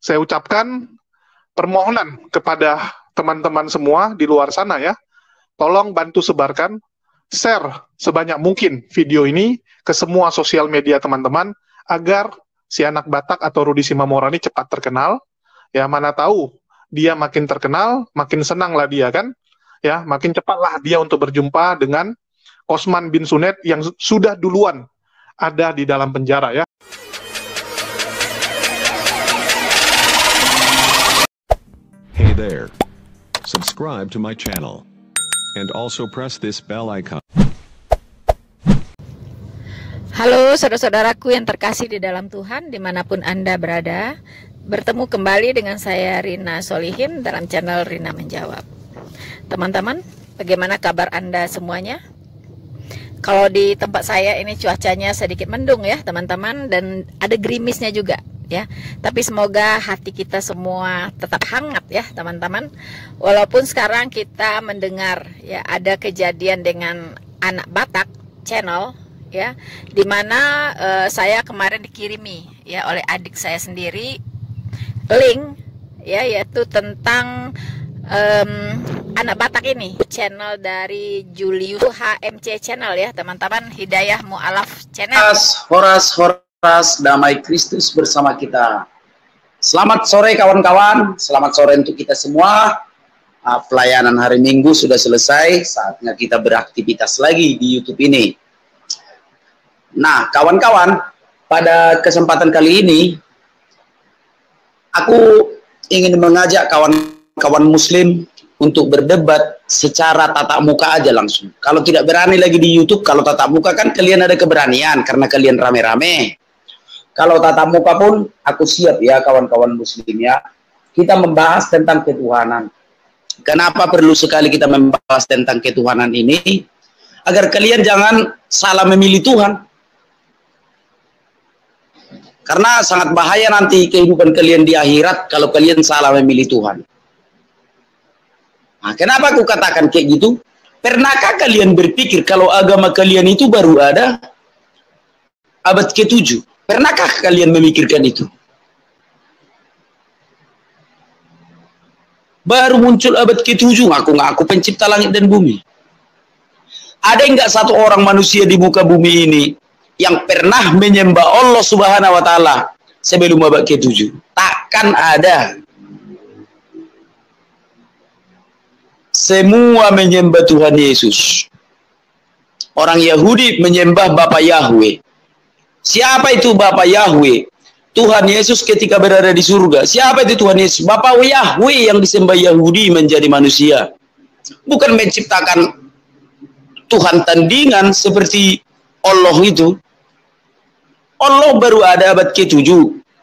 saya ucapkan permohonan kepada teman-teman semua di luar sana ya. Tolong bantu sebarkan, share sebanyak mungkin video ini ke semua sosial media teman-teman agar si anak Batak atau Rudi Simamora ini cepat terkenal. Ya, mana tahu dia makin terkenal, makin senanglah dia kan. Ya, makin cepatlah dia untuk berjumpa dengan Osman bin Sunet yang sudah duluan ada di dalam penjara ya. There. Subscribe to my channel. And also press this bell icon. Halo saudara-saudaraku yang terkasih di dalam Tuhan di mana pun Anda berada Bertemu kembali dengan saya Rina Solihin dalam channel Rina Menjawab Teman-teman bagaimana kabar Anda semuanya? Kalau di tempat saya ini cuacanya sedikit mendung ya teman-teman Dan ada gerimisnya juga ya. Tapi semoga hati kita semua tetap hangat ya, teman-teman. Walaupun sekarang kita mendengar ya ada kejadian dengan anak Batak channel ya, di mana uh, saya kemarin dikirimi ya oleh adik saya sendiri link ya yaitu tentang um, anak Batak ini channel dari Julius HMC channel ya teman-teman Hidayah Mualaf channel Horas Horas Horas Ras damai Kristus bersama kita. Selamat sore kawan-kawan, selamat sore untuk kita semua. Uh, pelayanan hari Minggu sudah selesai, saatnya kita beraktivitas lagi di YouTube ini. Nah, kawan-kawan, pada kesempatan kali ini aku ingin mengajak kawan-kawan muslim untuk berdebat secara tatap muka aja langsung. Kalau tidak berani lagi di YouTube, kalau tatap muka kan kalian ada keberanian karena kalian rame-rame. Kalau tatap muka pun aku siap ya kawan-kawan muslim ya. Kita membahas tentang ketuhanan. Kenapa perlu sekali kita membahas tentang ketuhanan ini? Agar kalian jangan salah memilih Tuhan. Karena sangat bahaya nanti kehidupan kalian di akhirat kalau kalian salah memilih Tuhan. Nah, kenapa aku katakan kayak gitu? Pernahkah kalian berpikir kalau agama kalian itu baru ada abad ke-7? Pernahkah kalian memikirkan itu? Baru muncul abad ke-7 ngaku-ngaku pencipta langit dan bumi. Ada enggak satu orang manusia di muka bumi ini yang pernah menyembah Allah Subhanahu wa taala sebelum abad ke-7? Takkan ada. Semua menyembah Tuhan Yesus. Orang Yahudi menyembah Bapak Yahweh. Siapa itu Bapak Yahweh? Tuhan Yesus ketika berada di surga. Siapa itu Tuhan Yesus? Bapak Yahweh yang disembah Yahudi menjadi manusia. Bukan menciptakan Tuhan tandingan seperti Allah itu. Allah baru ada abad ke-7.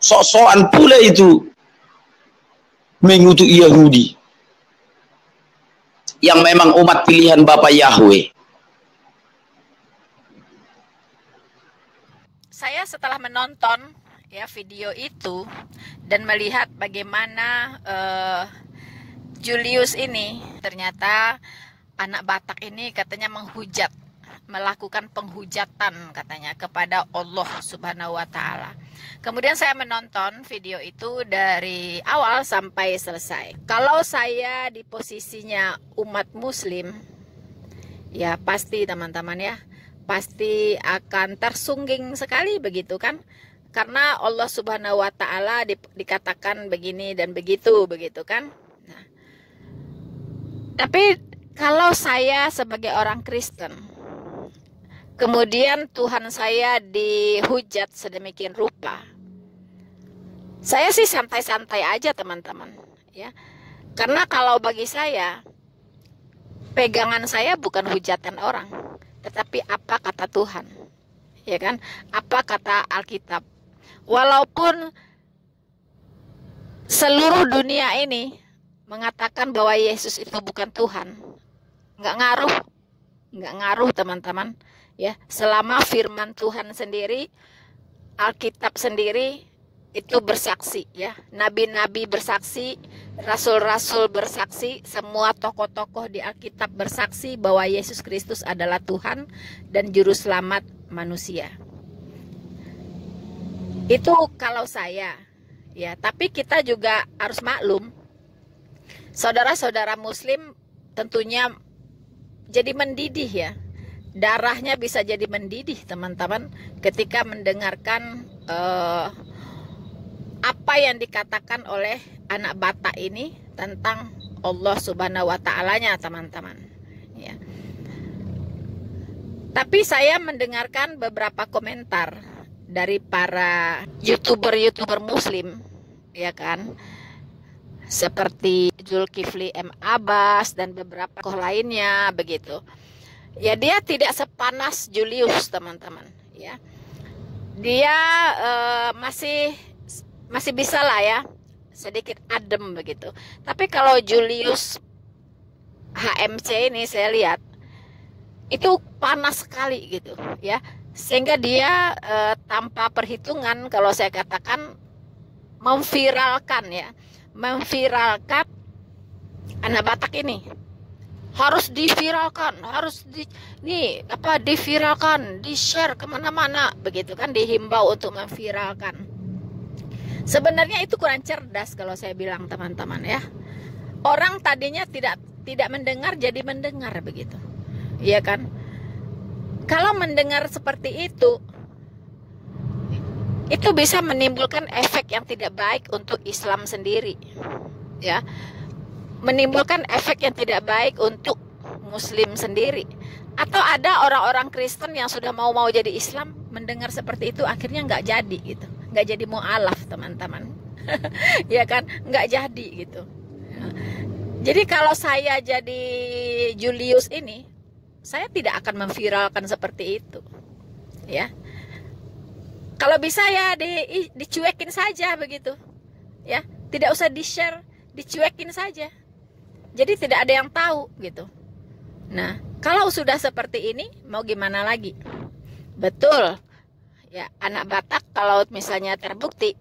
Sok-sokan pula itu mengutuk Yahudi. Yang memang umat pilihan Bapak Yahweh. Saya setelah menonton ya video itu dan melihat bagaimana uh, Julius ini ternyata anak Batak ini katanya menghujat melakukan penghujatan katanya kepada Allah Subhanahu wa taala. Kemudian saya menonton video itu dari awal sampai selesai. Kalau saya di posisinya umat muslim ya pasti teman-teman ya pasti akan tersungging sekali begitu kan? Karena Allah Subhanahu wa taala di, dikatakan begini dan begitu begitu kan? Nah, tapi kalau saya sebagai orang Kristen kemudian Tuhan saya dihujat sedemikian rupa saya sih santai-santai aja teman-teman ya. Karena kalau bagi saya pegangan saya bukan hujatan orang tetapi apa kata Tuhan? Ya kan? Apa kata Alkitab? Walaupun seluruh dunia ini mengatakan bahwa Yesus itu bukan Tuhan nggak ngaruh. Nggak ngaruh teman-teman. Ya selama firman Tuhan sendiri Alkitab sendiri itu bersaksi ya. Nabi-nabi bersaksi rasul-rasul bersaksi semua tokoh-tokoh di Alkitab bersaksi bahwa Yesus Kristus adalah Tuhan dan juru selamat manusia itu kalau saya Ya, tapi kita juga harus maklum saudara-saudara muslim tentunya jadi mendidih ya. Darahnya bisa jadi mendidih teman-teman ketika mendengarkan uh, apa yang dikatakan oleh anak bata ini tentang Allah Subhanahu wa taala-nya teman-teman. Ya. Tapi saya mendengarkan beberapa komentar dari para youtuber-youtuber muslim ya kan seperti Zulkifli M Abbas dan beberapa tokoh lainnya begitu ya dia tidak sepanas Julius teman-teman ya dia uh, masih masih bisa lah ya. Sedikit adem begitu. Tapi kalau Julius HMC ini saya lihat itu panas sekali gitu ya. Sehingga dia e, tanpa perhitungan kalau saya katakan memviralkan ya. Memviralkan anak Batak ini. Harus diviralkan harus di nih apa diviralkan di share ke mana-mana begitu kan dihimbau untuk memviralkan sebenarnya itu kurang cerdas kalau saya bilang teman-teman ya orang tadinya tidak tidak mendengar jadi mendengar begitu iya kan kalau mendengar seperti itu, itu bisa menimbulkan efek yang tidak baik untuk Islam sendiri. Ya. Menimbulkan efek yang tidak baik untuk muslim sendiri. Atau ada orang-orang Kristen yang sudah mau-mau jadi Islam mendengar seperti itu akhirnya nggak jadi gitu. Nggak jadi mu'alaf teman-teman. ya kan? Nggak jadi gitu. Jadi kalau saya jadi Julius ini, saya tidak akan memviralkan seperti itu. Ya. Kalau bisa ya di, dicuekin saja begitu. Ya. Tidak usah di share dicuekin saja. Jadi tidak ada yang tahu gitu. Nah kalau sudah seperti ini mau gimana lagi? Betul ya anak Batak kalau misalnya terbukti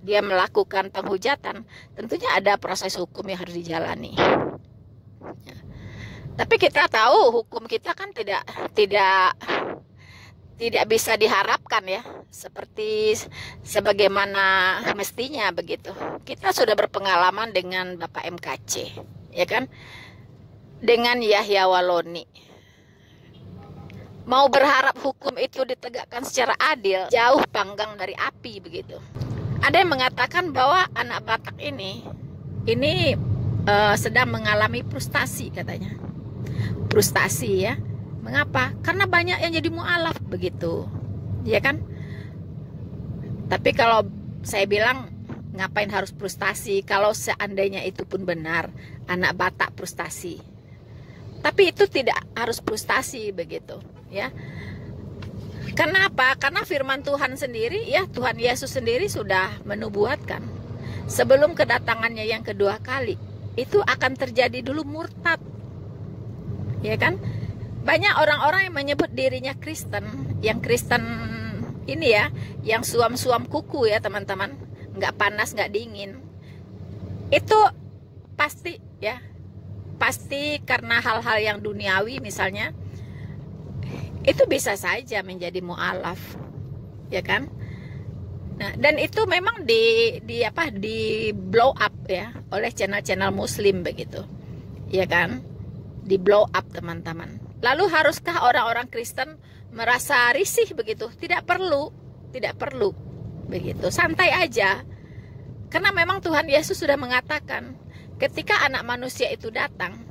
dia melakukan penghujatan tentunya ada proses hukum yang harus dijalani ya. Tapi kita tahu hukum kita kan tidak tidak tidak bisa diharapkan ya seperti sebagaimana mestinya begitu. Kita sudah berpengalaman dengan Bapak MKC, ya kan? Dengan Yahya Waloni. Mau berharap hukum itu ditegakkan secara adil, jauh panggang dari api begitu. Ada yang mengatakan bahwa anak Batak ini ini uh, sedang mengalami frustasi katanya frustasi ya. Mengapa? Karena banyak yang jadi mualaf begitu. Ya kan? Tapi kalau saya bilang ngapain harus frustasi kalau seandainya itu pun benar anak Batak frustasi. Tapi itu tidak harus frustasi begitu, ya. Kenapa? Karena firman Tuhan sendiri ya Tuhan Yesus sendiri sudah menubuatkan. Sebelum kedatangannya yang kedua kali itu akan terjadi dulu murtad. Ya kan? Banyak orang-orang yang menyebut dirinya Kristen yang Kristen ini ya yang suam-suam kuku ya teman-teman. Nggak panas nggak dingin. Itu pasti ya pasti karena hal-hal yang duniawi misalnya itu bisa saja menjadi mualaf ya kan nah dan itu memang di di apa di blow up ya oleh channel-channel muslim begitu ya kan di blow up teman-teman. Lalu haruskah orang-orang Kristen merasa risih begitu? Tidak perlu, tidak perlu begitu. Santai aja. Karena memang Tuhan Yesus sudah mengatakan, ketika anak manusia itu datang,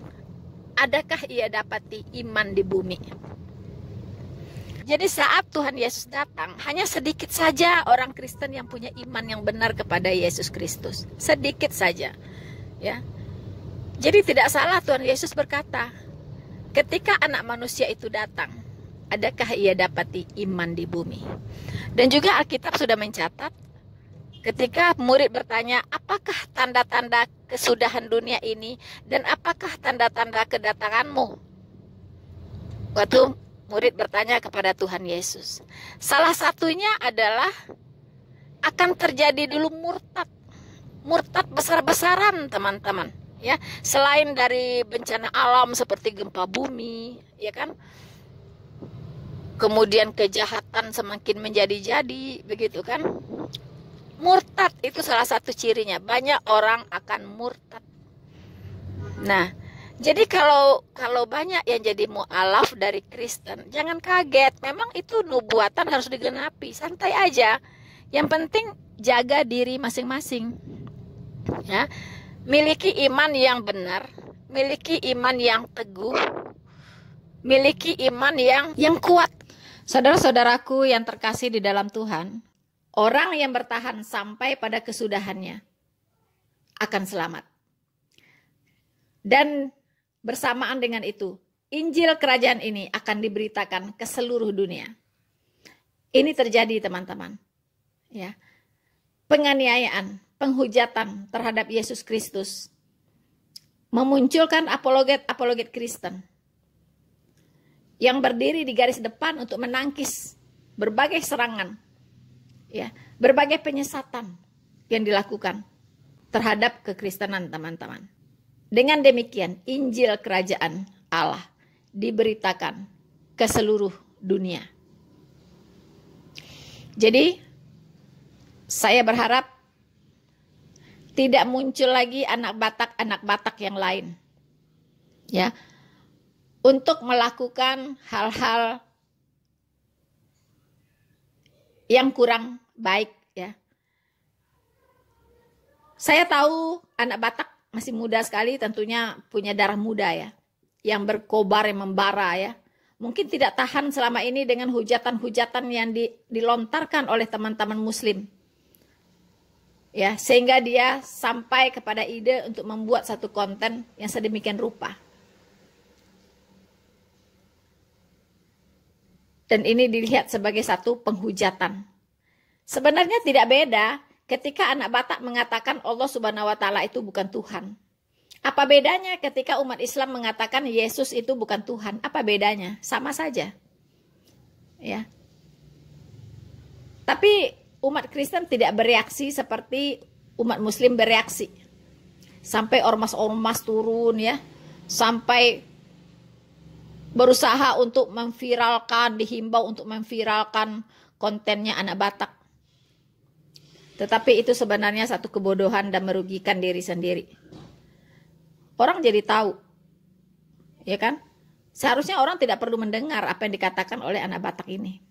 adakah ia dapati iman di bumi? Jadi saat Tuhan Yesus datang, hanya sedikit saja orang Kristen yang punya iman yang benar kepada Yesus Kristus. Sedikit saja. Ya. Jadi tidak salah Tuhan Yesus berkata, ketika anak manusia itu datang, adakah ia dapati iman di bumi? Dan juga Alkitab sudah mencatat, ketika murid bertanya, apakah tanda-tanda kesudahan dunia ini dan apakah tanda-tanda kedatanganmu? Waktu murid bertanya kepada Tuhan Yesus. Salah satunya adalah akan terjadi dulu murtad. Murtad besar-besaran teman-teman ya selain dari bencana alam seperti gempa bumi ya kan kemudian kejahatan semakin menjadi-jadi begitu kan Murtad itu salah satu cirinya. Banyak orang akan murtad. Nah, jadi kalau kalau banyak yang jadi mualaf dari Kristen, jangan kaget. Memang itu nubuatan harus digenapi. Santai aja. Yang penting jaga diri masing-masing. Ya. Miliki iman yang benar, miliki iman yang teguh, miliki iman yang yang kuat. Saudara-saudaraku yang terkasih di dalam Tuhan, orang yang bertahan sampai pada kesudahannya akan selamat. Dan Bersamaan dengan itu, Injil kerajaan ini akan diberitakan ke seluruh dunia. Ini terjadi teman-teman. Ya. Penganiayaan, penghujatan terhadap Yesus Kristus memunculkan apologet-apologet Kristen yang berdiri di garis depan untuk menangkis berbagai serangan, ya, berbagai penyesatan yang dilakukan terhadap kekristenan teman-teman. Dengan demikian, Injil Kerajaan Allah diberitakan ke seluruh dunia. Jadi, saya berharap tidak muncul lagi anak Batak-anak Batak yang lain. Ya. Untuk melakukan hal-hal yang kurang baik ya. Saya tahu anak Batak masih muda sekali tentunya punya darah muda ya yang berkobar yang membara ya. Mungkin tidak tahan selama ini dengan hujatan-hujatan yang di, dilontarkan oleh teman-teman muslim. Ya sehingga dia sampai kepada ide untuk membuat satu konten yang sedemikian rupa. Dan ini dilihat sebagai satu penghujatan. Sebenarnya tidak beda ketika anak Batak mengatakan Allah Subhanahu wa taala itu bukan Tuhan. Apa bedanya ketika umat Islam mengatakan Yesus itu bukan Tuhan? Apa bedanya? Sama saja. Ya. Tapi umat Kristen tidak bereaksi seperti umat muslim bereaksi. Sampai ormas-ormas turun ya. Sampai berusaha untuk memviralkan, dihimbau untuk memviralkan kontennya anak Batak. Tetapi itu sebenarnya satu kebodohan dan merugikan diri sendiri. Orang jadi tahu. Ya kan? Seharusnya orang tidak perlu mendengar apa yang dikatakan oleh anak Batak ini.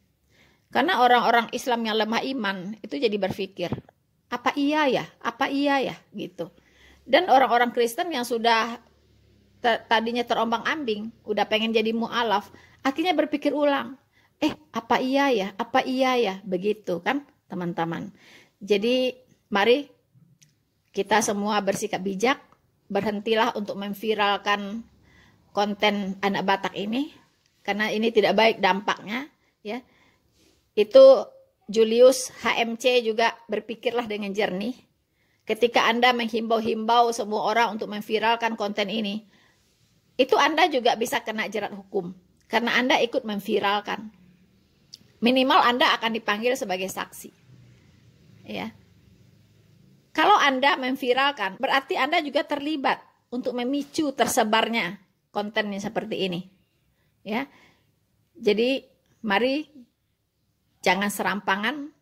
Karena orang-orang Islam yang lemah iman itu jadi berpikir, apa iya ya? Apa iya ya? gitu. Dan orang-orang Kristen yang sudah tadinya terombang-ambing, udah pengen jadi mualaf, akhirnya berpikir ulang. Eh, apa iya ya? Apa iya ya? Begitu kan, teman-teman. Jadi mari kita semua bersikap bijak, berhentilah untuk memviralkan konten anak Batak ini karena ini tidak baik dampaknya ya. Itu Julius HMC juga berpikirlah dengan jernih. Ketika Anda menghimbau-himbau semua orang untuk memviralkan konten ini, itu Anda juga bisa kena jerat hukum karena Anda ikut memviralkan. Minimal Anda akan dipanggil sebagai saksi ya. Kalau Anda memviralkan, berarti Anda juga terlibat untuk memicu tersebarnya konten yang seperti ini. Ya. Jadi mari jangan serampangan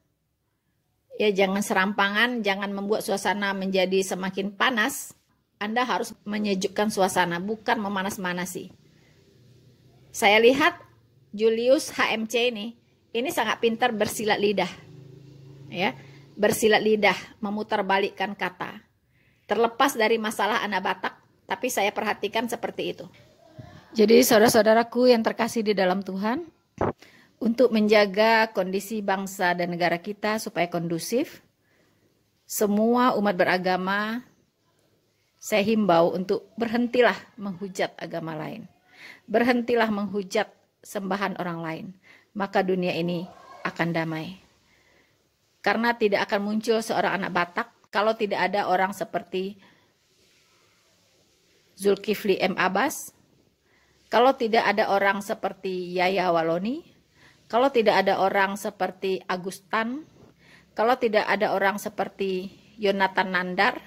ya jangan serampangan, jangan membuat suasana menjadi semakin panas. Anda harus menyejukkan suasana, bukan memanas-manasi. Saya lihat Julius HMC ini, ini sangat pintar bersilat lidah. Ya, bersilat lidah, memutarbalikkan kata. Terlepas dari masalah anak Batak, tapi saya perhatikan seperti itu. Jadi saudara-saudaraku yang terkasih di dalam Tuhan, untuk menjaga kondisi bangsa dan negara kita supaya kondusif, semua umat beragama saya himbau untuk berhentilah menghujat agama lain. Berhentilah menghujat sembahan orang lain, maka dunia ini akan damai. Karena tidak akan muncul seorang anak Batak kalau tidak ada orang seperti Zulkifli M. Abbas, kalau tidak ada orang seperti Yaya Waloni, kalau tidak ada orang seperti Agustan, kalau tidak ada orang seperti Yonatan Nandar,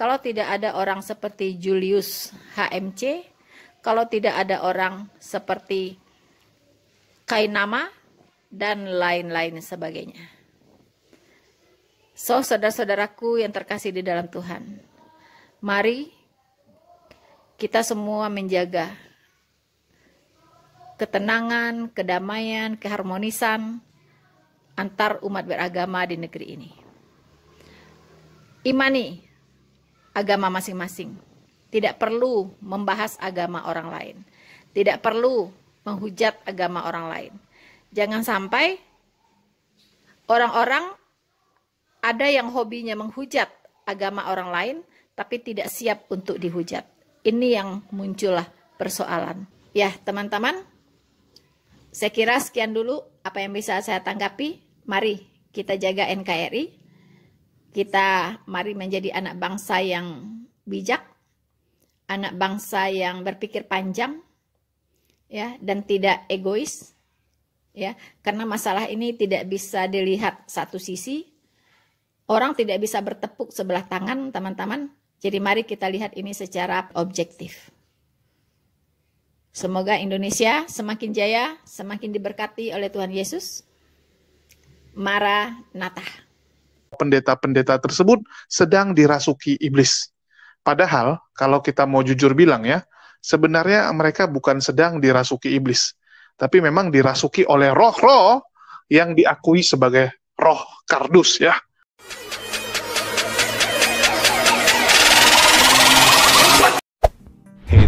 kalau tidak ada orang seperti Julius HMC, kalau tidak ada orang seperti Kainama, dan lain-lain sebagainya. So, saudara-saudaraku yang terkasih di dalam Tuhan, mari kita semua menjaga ketenangan, kedamaian, keharmonisan antar umat beragama di negeri ini. Imani agama masing-masing. Tidak perlu membahas agama orang lain. Tidak perlu menghujat agama orang lain. Jangan sampai orang-orang ada yang hobinya menghujat agama orang lain tapi tidak siap untuk dihujat. Ini yang muncullah persoalan. Ya, teman-teman, saya kira sekian dulu apa yang bisa saya tanggapi. Mari kita jaga NKRI. Kita mari menjadi anak bangsa yang bijak, anak bangsa yang berpikir panjang, ya, dan tidak egois, ya, karena masalah ini tidak bisa dilihat satu sisi. Orang tidak bisa bertepuk sebelah tangan, teman-teman. Jadi mari kita lihat ini secara objektif. Semoga Indonesia semakin jaya, semakin diberkati oleh Tuhan Yesus. Mara Nata. Pendeta-pendeta tersebut sedang dirasuki iblis. Padahal kalau kita mau jujur bilang ya, sebenarnya mereka bukan sedang dirasuki iblis, tapi memang dirasuki oleh roh-roh yang diakui sebagai roh kardus ya.